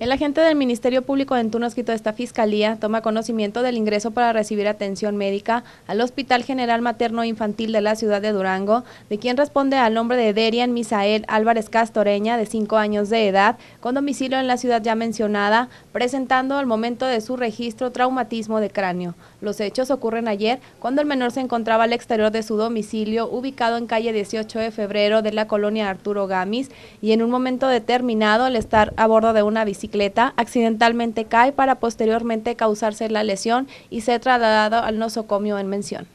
El agente del Ministerio Público en turno escrito de esta fiscalía toma conocimiento del ingreso para recibir atención médica al Hospital General Materno Infantil de la ciudad de Durango, de quien responde al nombre de Derian Misael Álvarez Castoreña, de 5 años de edad, con domicilio en la ciudad ya mencionada, presentando al momento de su registro traumatismo de cráneo. Los hechos ocurren ayer cuando el menor se encontraba al exterior de su domicilio, ubicado en calle 18 de febrero de la colonia Arturo Gamis, y en un momento determinado, al estar a bordo de una bicicleta, accidentalmente cae para posteriormente causarse la lesión y ser trasladado al nosocomio en mención.